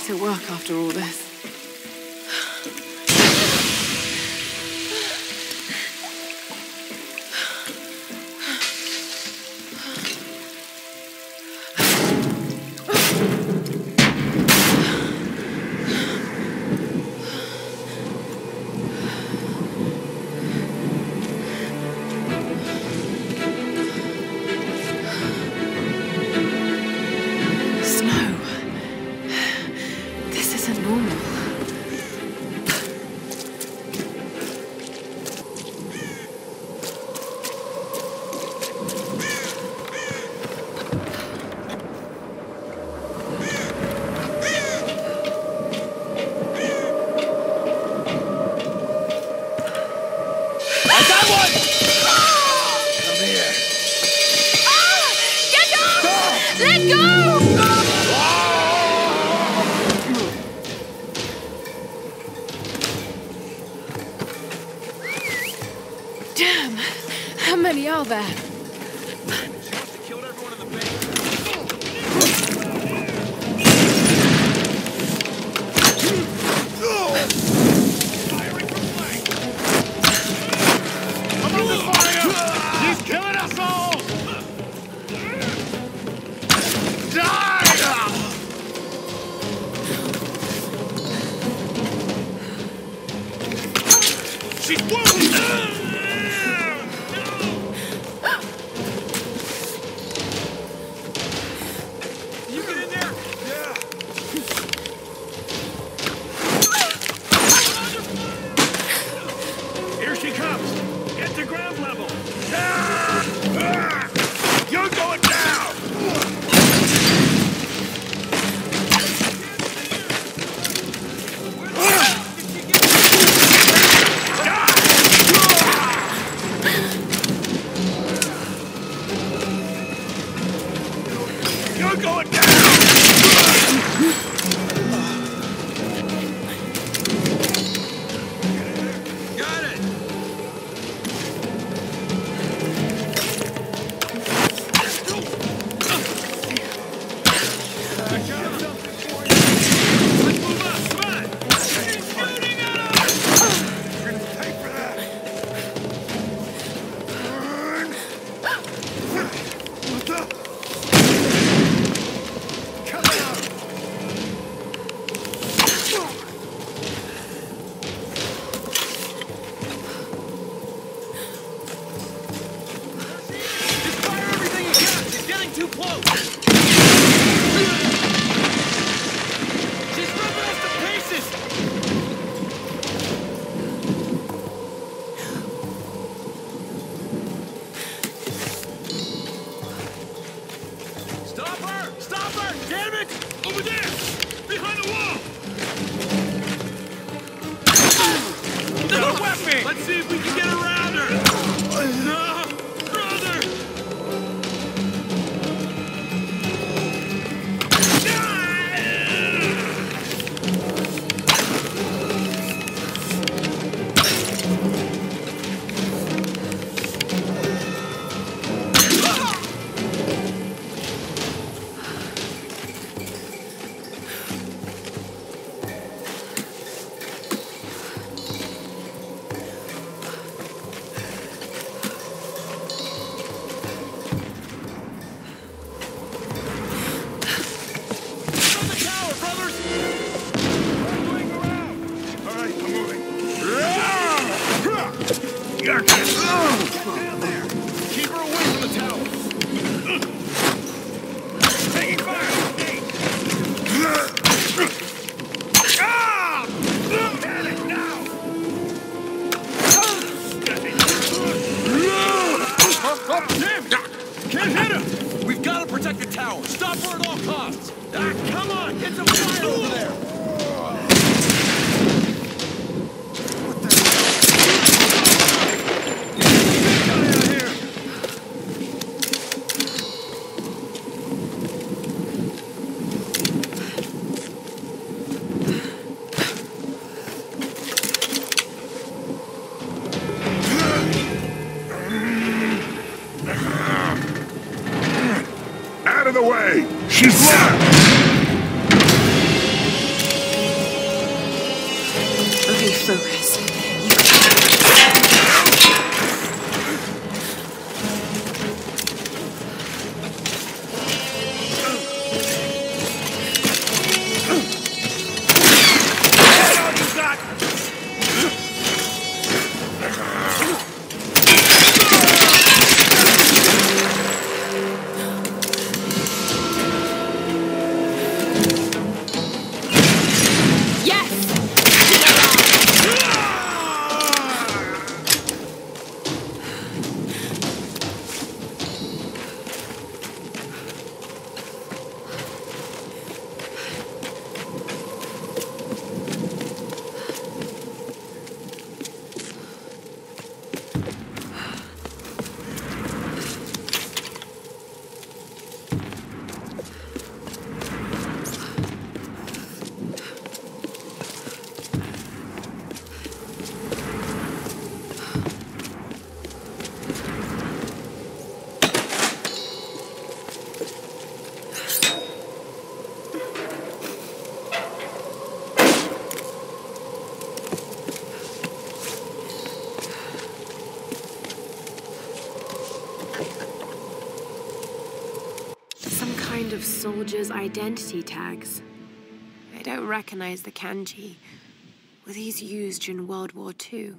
better work after all this. All! Die! She's wounded! Can't hit him! We've got to protect the tower. Stop her at all costs. Ah, come on! Get some fire over there! She's left! Okay, focus. Of soldier's identity tags. I don't recognize the kanji. Were these used during World War II?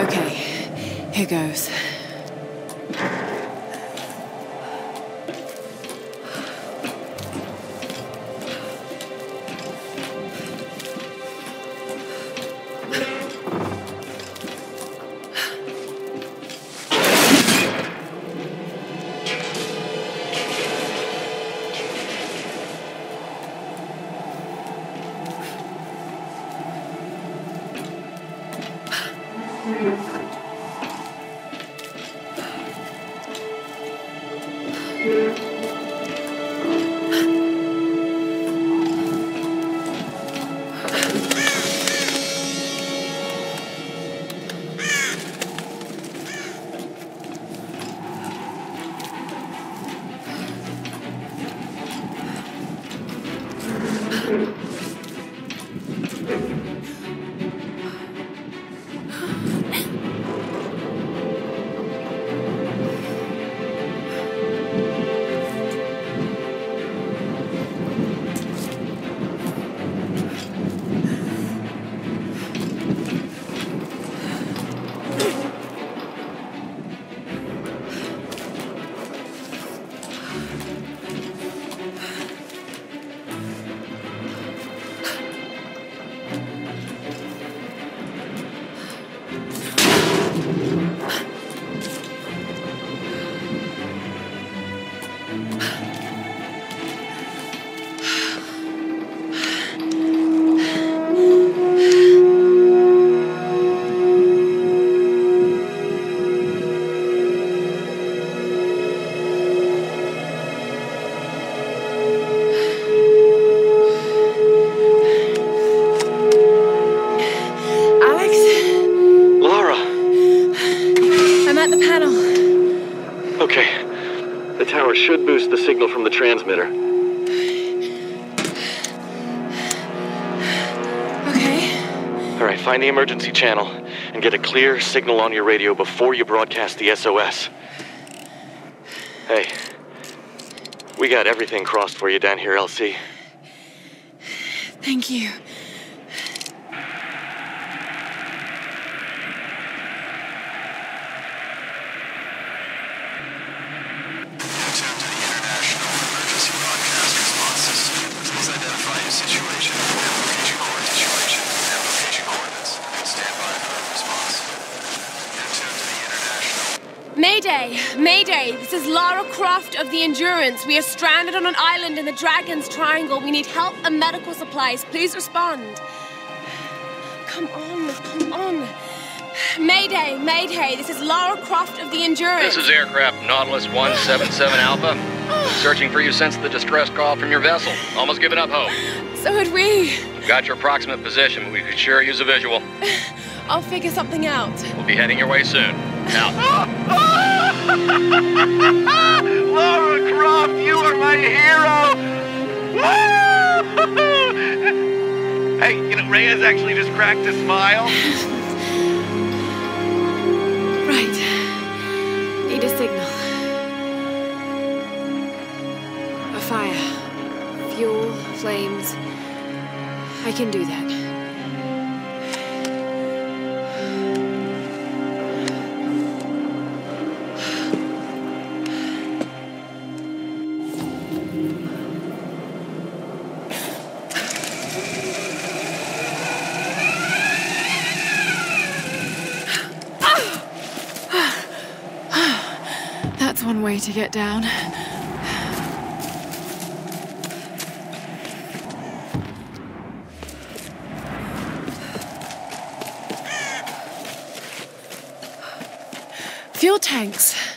Okay, here goes. should boost the signal from the transmitter. Okay. All right, find the emergency channel and get a clear signal on your radio before you broadcast the SOS. Hey, we got everything crossed for you down here, LC. Thank you. Mayday! Mayday! This is Lara Croft of the Endurance. We are stranded on an island in the Dragon's Triangle. We need help and medical supplies. Please respond. Come on, come on. Mayday, Mayday! This is Lara Croft of the Endurance. This is aircraft Nautilus 177 Alpha. Searching for you since the distress call from your vessel. Almost given up hope. So had we. Got your approximate position, but we could sure use a visual. I'll figure something out. We'll be heading your way soon. Out. Lara Croft, you are my hero! Hey, you know, Reyes actually just cracked a smile. Right. Need a signal. A fire. Fuel, flames. I can do that. One way to get down. Fuel tanks.